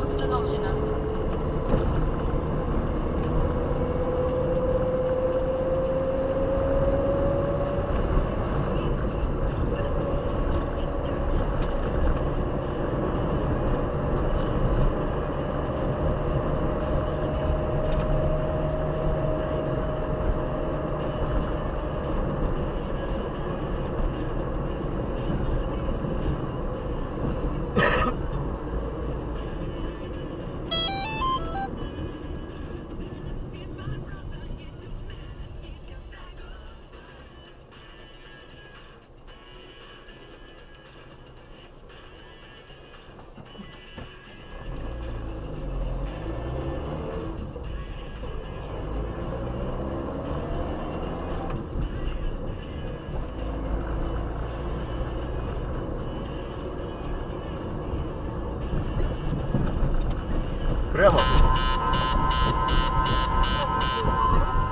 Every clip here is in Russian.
устроить.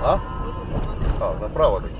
А? А, направо таки.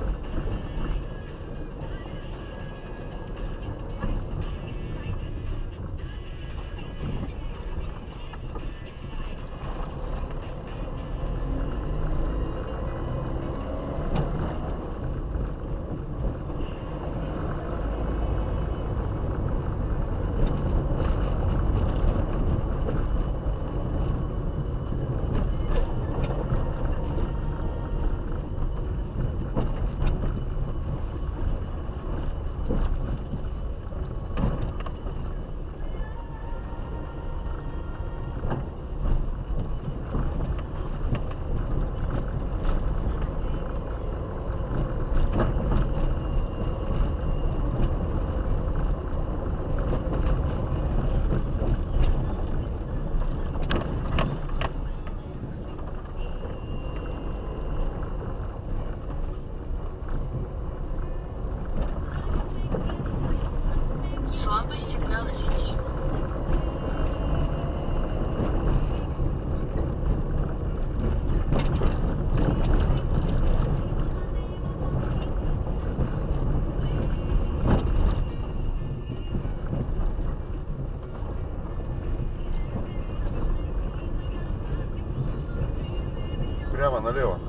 Прямо налево.